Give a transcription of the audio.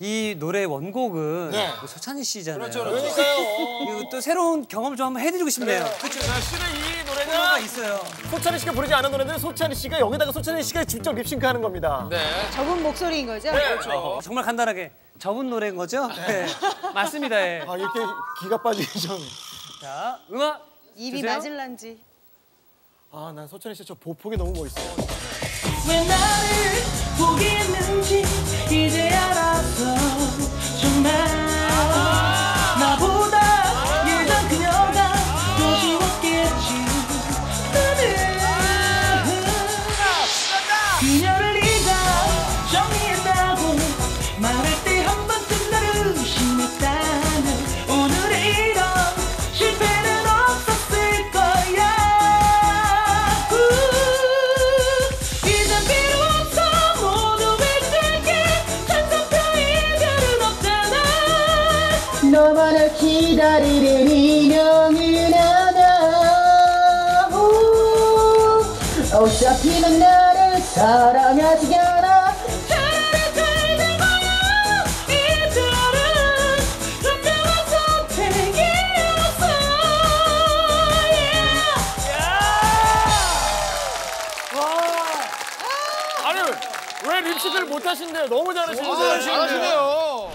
이 노래 원곡은 네. 그 소찬희 씨잖아요. 그러니까요. 이거 또 새로운 경험을 좀 한번 해드리고 싶네요. 그렇죠. 사실은 이 노래가 있어요. 소찬희 씨가 부르지 않은 노래인데 소찬희 씨가 여기다가 소찬희 씨가 직접 립싱크하는 겁니다. 네. 저분 목소리인 거죠? 그렇죠. 정말 간단하게 접은 노래인 거죠? 네. 맞습니다. 예. 아 이렇게 기가 빠지기 전. 자, 음악 입이. 맞을란지. 아, 난 소찬희 씨 저 보폭이 너무 멋있어요. 그녀를 네가 정리했다고 말할 때 한 번쯤 나를 의심했다면 오늘의 이런 실패는 없었을 거야. 우, 이젠 필요 없어. 모두 외줄게 찬성표의 별은 없잖아. 너만을 기다리는 인형은 하나. 우, 어차피 난 나를 사랑하지 않아 된 거야 이들은 분명한 선택이었어 yeah. 아니 왜 립싱크를 못 하신대요? 너무 잘하시는데. 잘하시네요.